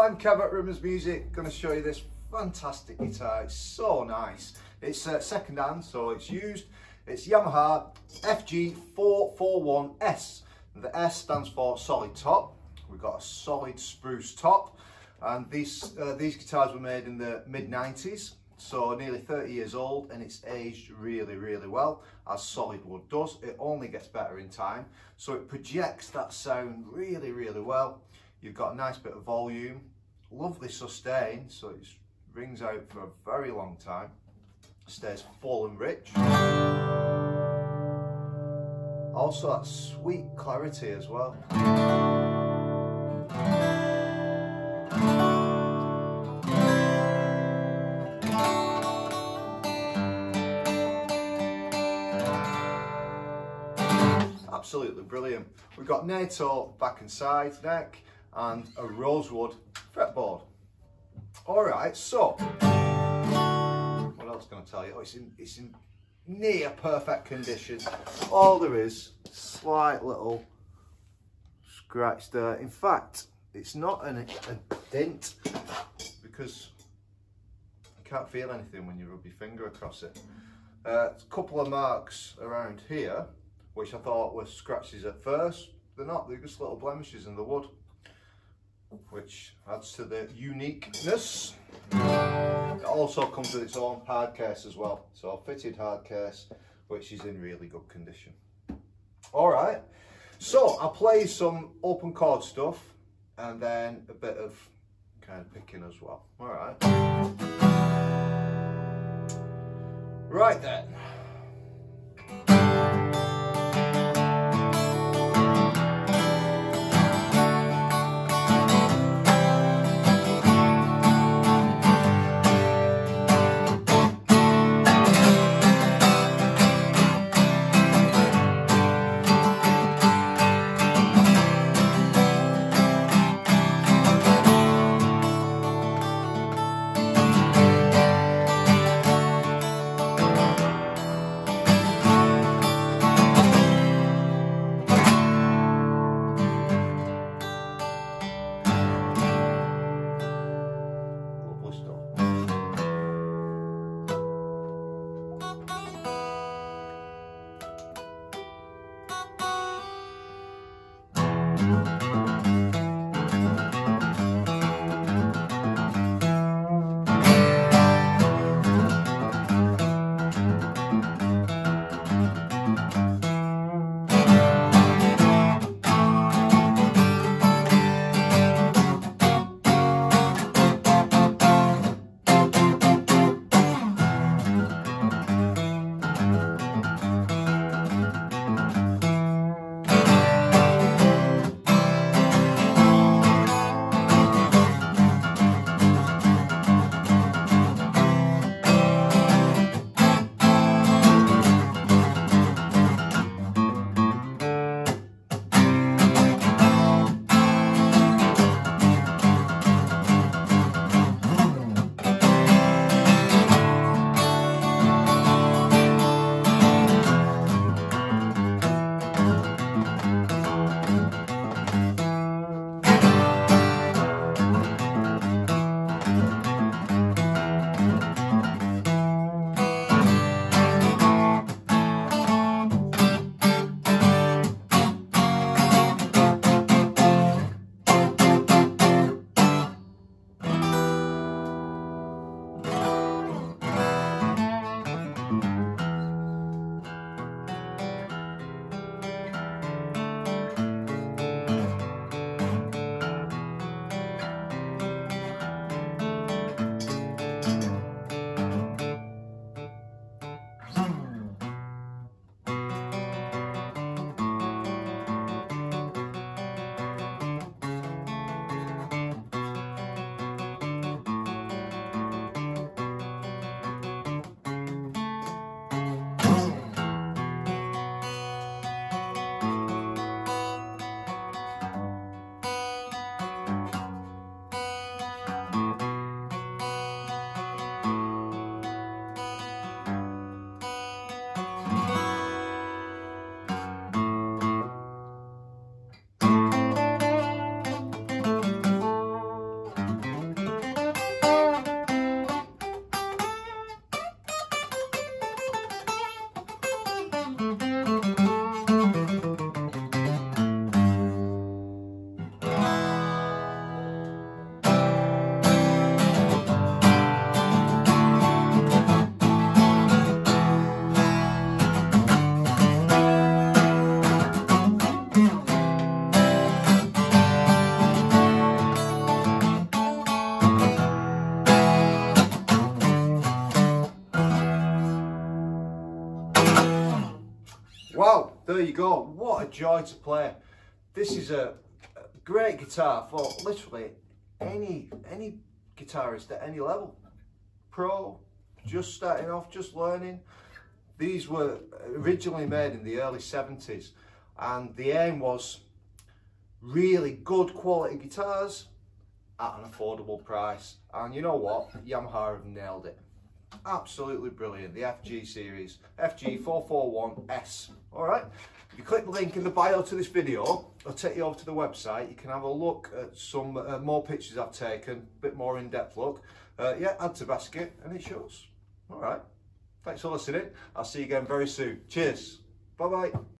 I'm Kev at Rimmers Music. Going to show you this fantastic guitar. It's so nice. It's uh, second hand, so it's used. It's Yamaha FG441S. The S stands for solid top. We've got a solid spruce top, and these uh, these guitars were made in the mid 90s, so nearly 30 years old, and it's aged really, really well, as solid wood does. It only gets better in time, so it projects that sound really, really well. You've got a nice bit of volume, lovely sustain, so it rings out for a very long time. Stays full and rich. Also that sweet clarity as well. Absolutely brilliant. We've got NATO back and side neck and a rosewood fretboard. All right, so what else can I tell you? Oh, it's in it's in near perfect condition. All there is, slight little scratch there. In fact, it's not an, a dent because you can't feel anything when you rub your finger across it. Uh, a couple of marks around here, which I thought were scratches at first. They're not, they're just little blemishes in the wood which adds to the uniqueness. It also comes with its own hard case as well. So a fitted hard case, which is in really good condition. All right, so I'll play some open chord stuff and then a bit of kind of picking as well. All right. Right then. There you go. What a joy to play. This is a, a great guitar for literally any any guitarist at any level. Pro, just starting off, just learning. These were originally made in the early 70s and the aim was really good quality guitars at an affordable price. And you know what? Yamaha have nailed it. Absolutely brilliant. The FG series, FG441S. All right. If you click the link in the bio to this video, I'll take you over to the website. You can have a look at some uh, more pictures I've taken, a bit more in-depth look. Uh, yeah, add to basket and it shows. All right. Thanks for listening. I'll see you again very soon. Cheers. Bye bye.